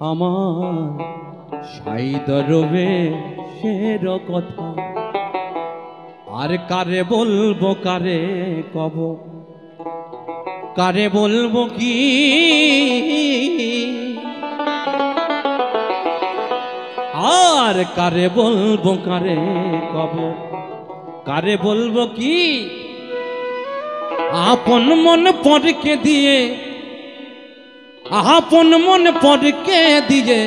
আমার সাইদরবে সের কথা। আর কারে বলব, কারে কব? কারে বলব কি? আর কারে বলব, কারে কব? কারে বলব কি? আপন মন পরকে দিয়ে আপন মন পরকে দিয়ে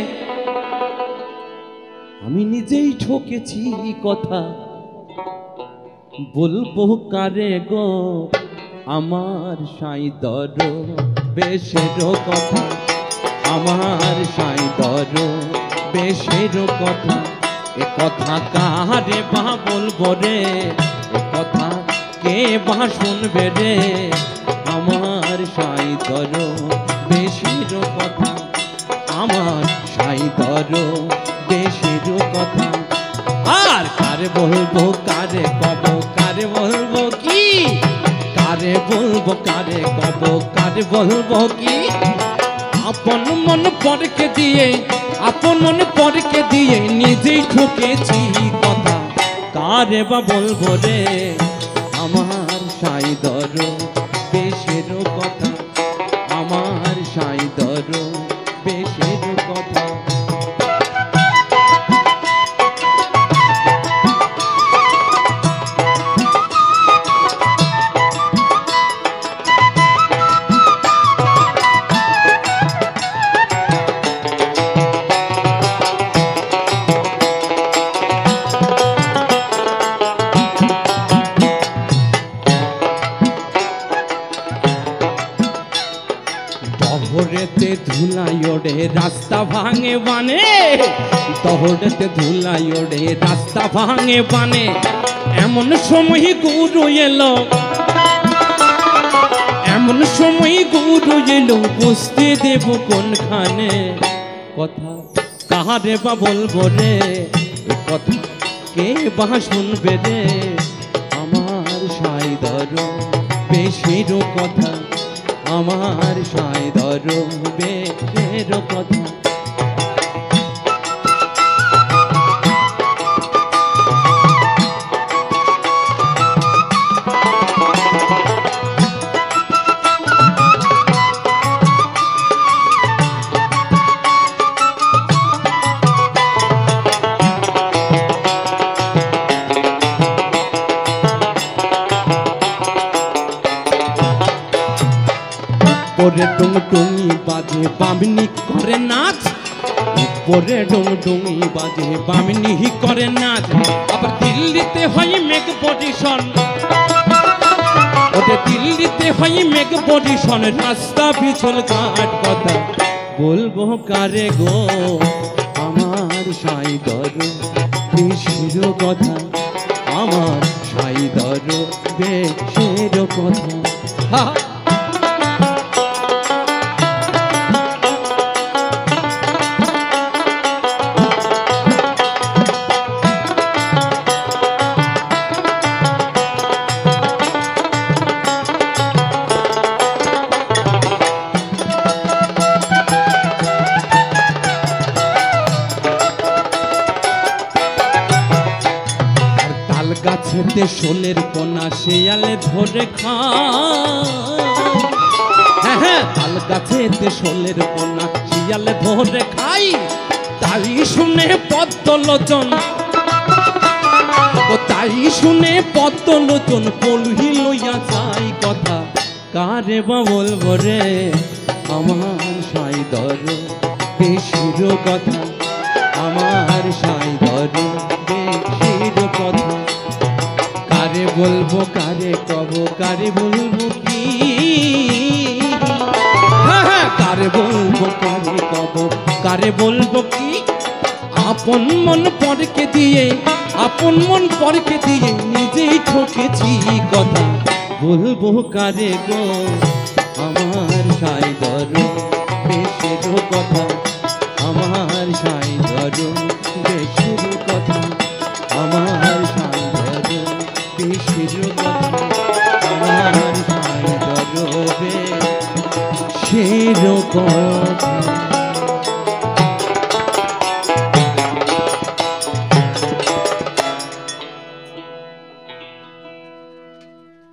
আমি নিজেই ঠকেছি কথা। বলব কারে গো, আমার সাইদর বেশের কথা। আমার সাইদর বেশের কথা। এ কথা কারে বা বলব রে? কথা কে বা শুনবে রে? আমার সাইদর বেশের কথা আমার সাইদর বেশের কথা। আর কারে বলব, কারে কব, কারে বলব কি? কারে বলব, কারে কব, কারে বলব কি? আপন মন পরকে দিয়ে, আপন মন পরকে দিয়ে নিজেই ঠকেছি কথা। কারে বা বলব রে আমার সাইদর বেশের দহরেতে ধুলাই ওড়ে, রাস্তা ভাঙে বানে। দহরেতে ধুলাই ওড়ে, রাস্তা ভাঙে বানে। এমন সময় গুরু এলো। এমন সময় গুরু এলো, বুঝতে দেব কোনখানে। কথা কাহারে বা বলব রে? কথা কে বা শুনবে রে? আমার সাইদর বেশির কথা আমার সাইদর বেশের কথা উপরে ডুংডুঙি বাজে বামনি করে নাচ। উপরে ডুংডুঙি বাজে বামনি করে নাচ। আবার দিল্লিতে হয় মেঘ পজিশন। ওটা দিল্লিতে হয় মেঘ পজিশন। রাস্তা পিছল কাট কথা বলব কারে গো? আমার সাই সাইদর বেশের কথা। আমার সাইদর বেশের কথা। হা। গাছেতে শোলের কোনা শেয়ালে ধরে হ্যাঁ হ্যাঁ তাল গাছেতে শোলের কোনা শিয়ালে ধরে খাই তাই শুনে পদ্মলোচন। ও তাই শুনে পদ্মলোচন পলহি লইয়া যাই কথা। কারে বা বলব রে, আমার সাইদর বেশির কথা। আমার সাইদর বলব কারে, কব কারে বলব কি? হ্যাঁ হ্যাঁ কারে বলব কারে, কব কারে বলব কি? আপন মন পরকে দিয়ে, আপন মন পরকে দিয়ে নিজেই ঠকেছি কথা। বলব কারে গো, আমার সাইদর বেশের কথা, আমার সাই বেশের আমার সাইদর বেশের কথা